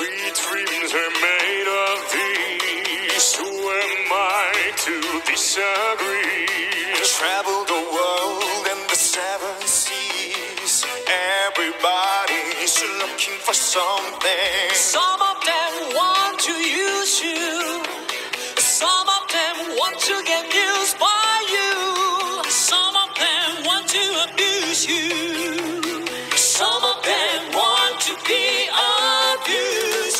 Sweet dreams are made of these. Who am I to disagree? Travel the world and the seven seas. Everybody's looking for something. Some of them want to use you. Some of them want to get you.